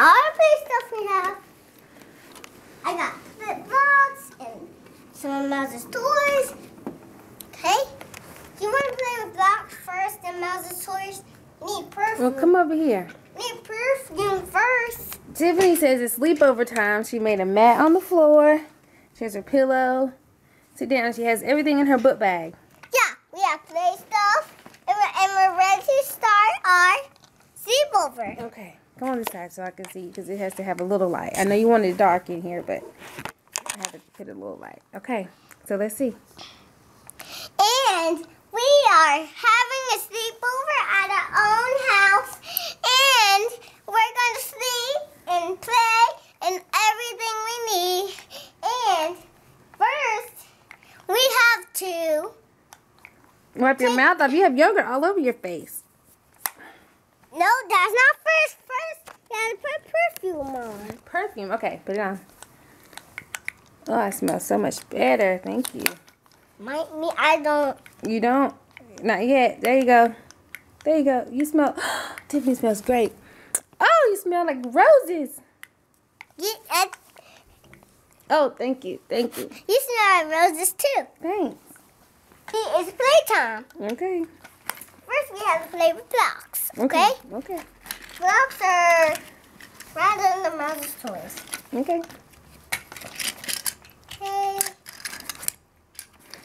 All play stuff we have. I got flip blocks and some of Mouse's toys. Okay? Do you want to play with blocks first and Mouse's toys? Need perfume. Well, come over here. Need perfume first. Tiffany says it's sleepover time. She made a mat on the floor. She has her pillow. Sit down. She has everything in her book bag. Yeah, we have play stuff. And we're, and we're ready to start our sleepover. Okay. Come on this side so I can see because it has to have a little light. I know you want it dark in here, but I have to put a little light. Okay. So let's see. And we are having a sleepover at our own house. And we're going to sleep and play and everything we need. And first, we have to. Wipe your mouth off. You have yogurt all over your face. No, that's not first. First, you gotta put perfume Okay, put it on. Oh, it smells so much better. Thank you. Might me, I don't. You don't? Not yet. There you go. There you go. You smell. Tiffany smells great. Oh, you smell like roses. Uh, Oh, thank you. Thank you. you smell like roses too. Thanks. It's playtime. Okay. First, we have to play with blocks. Okay. Okay? Okay. Blocks are rather than the mouse's toys. Okay. Okay.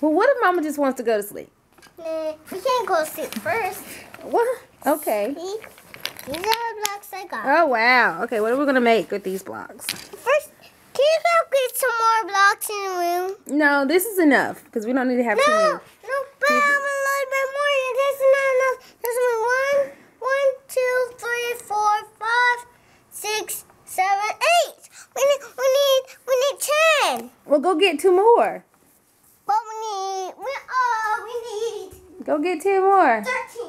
Well, what if Mama just wants to go to sleep? Nah, we can't go to sleep first. What? Okay. See? These are the blocks I got. Oh, wow. Okay, what are we going to make with these blocks? First, can you help get some more blocks in the room? No, this is enough because we don't need to have too many. one. Well, go get two more. But we need, we, uh, we need. Go get two more. 13.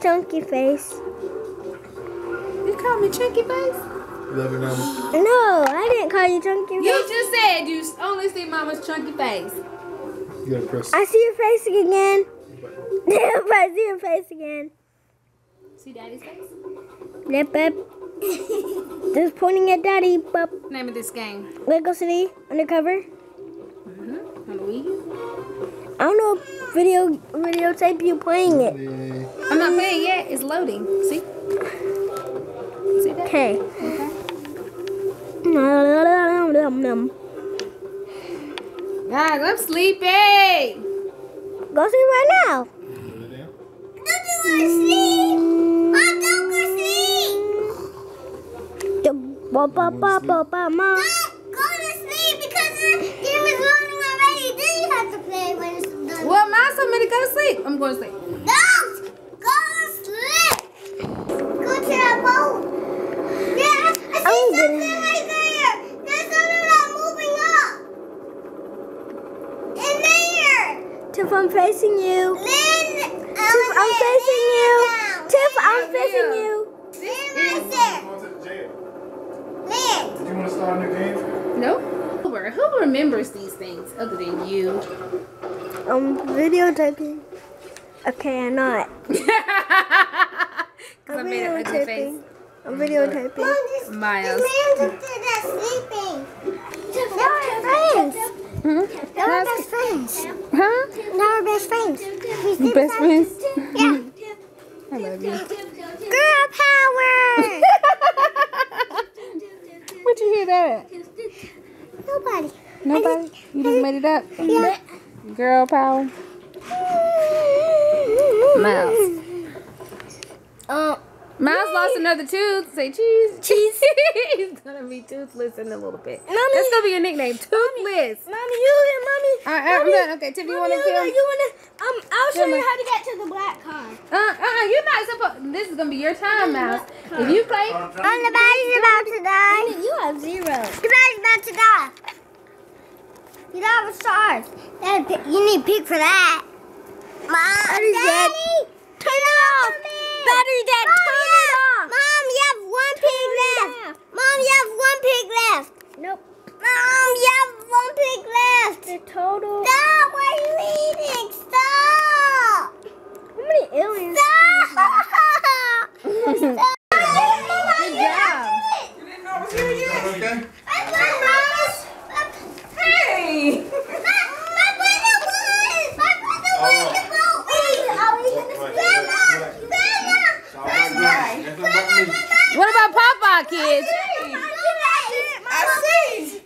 Chunky face. You call me chunky face? Love you, mama. No, I didn't call you chunky Face. You just said you only see mama's chunky face. You gotta press. I see your face again. I see your face again. See daddy's face? Yep, yep. Just pointing at daddy, bup. Name of this game. Lego City, undercover. Mm-hmm. On the Wii. I don't know if video videotape you playing it. I'm not playing yet. It's loading. See? See that? Okay. Okay. Guys, I'm sleepy. Go sleep right now. Don't you want to sleep? Oh, mom, don't go sleep. Ba ba ba ba ba mom. To sleep. Don't go to sleep. Go to that boat. Yeah, I see oh. something right there. There's something that's moving up. In there. Tiff, I'm facing you. Lynn, Tiff, I'm facing you. Tiff, I'm facing you. Lynn, right there. Lynn. Do you want to start a new game? No. Who who remembers these things other than you? Um, I'm videotaping. Okay, I'm not. I I'm made an videotaping. I'm videotaping. Miles. man's up there that's sleeping. Now we're friends. Hmm? Now we're best friends. Huh? Now we're best friends. We Best friends? Yeah. I love you. Girl power. Where'd you hear that at? Nobody. Nobody? You just made it up? Yeah. Girl power. Miles. Uh, Miles lost another tooth. Say cheese. Cheese. He's gonna be toothless in a little bit. Mommy. That's gonna be your nickname, toothless. mommy, you and mommy. All right, I'm done. Okay, Tiff, you wanna you, film? You wanna? Um, I'll show Film you how to get to the black car. Uh, uh, you're not supposed. This is gonna be your time, Mouse. If you play, And the body's about to die. You have zero. The body's about to die. You don't have stars. That You need pig for that. Mom, dead. Daddy, turn it off. Battery dead. Turn it off. Mom, you have one pig left. Mom, you have one pig left. Nope. Mom, you have one pig left. The total. Stop! Why are you eating? Stop! How many aliens? Stop! good job. Okay. Hey! My brother won! My brother won the boat race! What about Papa, kids? I see!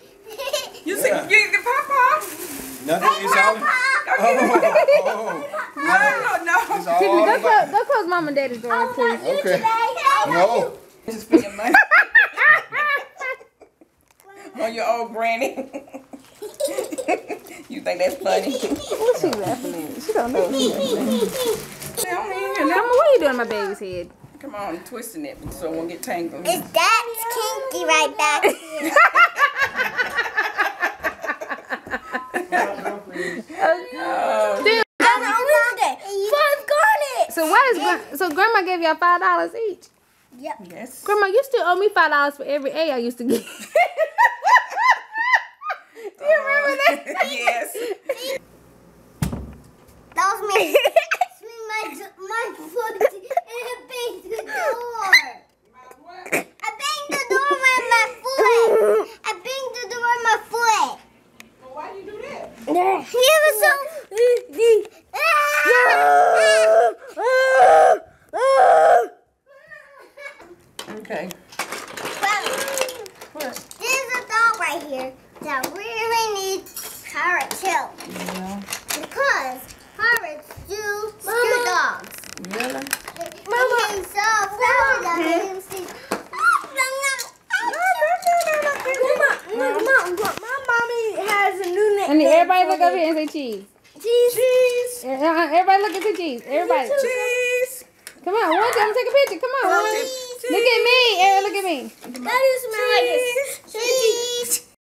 You see, you get the pop off? Nothing. It's all. Oh, oh, oh, No, no, It's no. all. Tiffany, go close, go close Mom and Daddy's door, please. Okay. No. Just for your money. On your old granny. you think that's funny? What's she laughing at? She don't know what she's. Come Mama, what are you doing in my baby's head? Come on, I'm twisting it so it won't get tangled. Is that kinky right back here? Oh, Dude, Five garnet! so why is gra- so Grandma gave y'all five dollars each? Yep. Yes. Grandma, you still owe me five dollars for every A I used to give. Do you remember that? Uh, yes. That was me. Swing my, my foot and I banged the door. I banged the door with my foot. I banged the door with my foot. Why you do that? He was so. Okay. There's a dog right here that really needs Pirate too. Yeah. Because pirates do scare dogs. Really? Mama. And so, Sally doesn't even see. My mommy has a new name. And everybody look over here and say cheese. Cheese. Uh, everybody look at the cheese. Everybody. Cheese. Come on, one time take a picture. Come on. Cheese. Look at me. Everybody look at me. That is smell like a